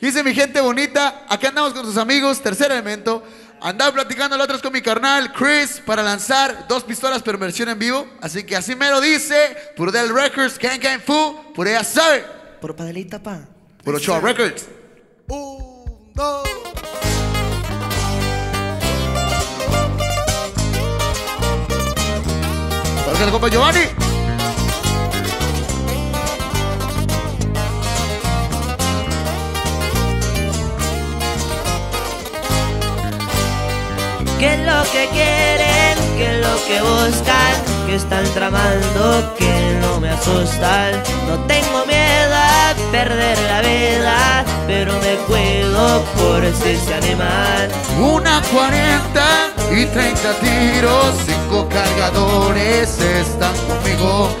¿Qué dice mi gente bonita? Acá andamos con sus amigos, tercer elemento. Andaba platicando los otros con mi carnal Chris para lanzar dos pistolas pero versión en vivo. Así que así me lo dice. Puro Del Records, Can Can Fu, por ella sabe. Puro padelita, pa. Puro Show Records. Un, dos. Para que compa Giovanni. ¿Qué es lo que quieren? ¿Qué es lo que buscan? ¿Qué están tramando? Que no me asustan. No tengo miedo a perder la vida, pero me cuido por si se animan. Una 40 y 30 tiros, cinco cargadores están conmigo.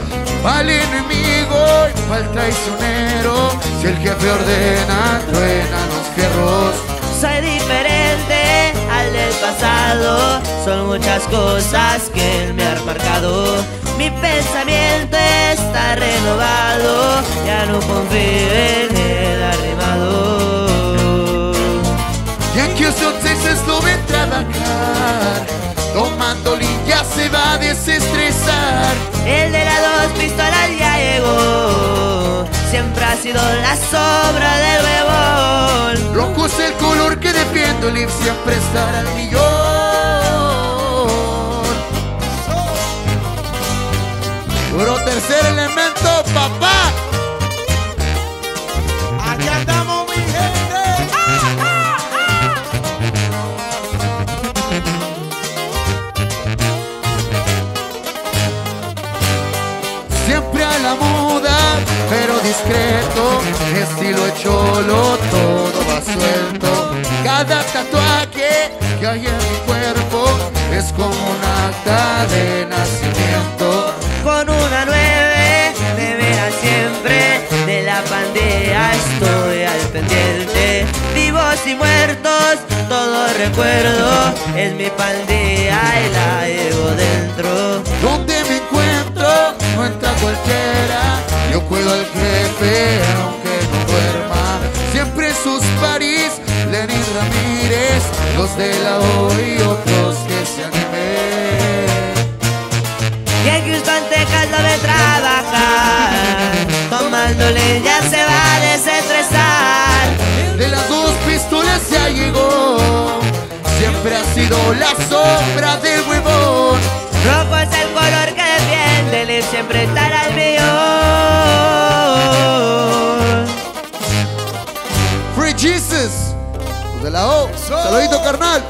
El enemigo y para el traicionero, si el jefe ordena, truenan los fierros. Soy diferente al pasado, son muchas cosas que él me ha marcado. Mi pensamiento está renovado, ya no confío en el arrimado. Y en Houston, Texas lo ven trabajar, tomando ya se va a desestresar. El de las dos pistolas ya llegó, siempre ha sido la sobra del huevón. Rojo es el color que defiendo, el siempre estará al millón. Elemento, papá. Aquí andamos, mi gente. Siempre a la moda, pero discreto. Estilo cholo, todo va suelto. Cada tatuaje que hay en mi cuerpo es como Vivos y muertos, todo recuerdo, es mi pandilla y la llevo dentro. Donde me encuentro, no entra cualquiera. Yo cuido al jefe, aunque no duerma. Siempre sus parís, Lenin Ramírez, los de la O y otros que se animen. Y en Houston, Texas lo ve trabajar, tomándole ya se va sido la sombra del huevón. Rojo es el color que defiende, él siempre estará al millón. Free Jesus. los De la O. Saludito, carnal.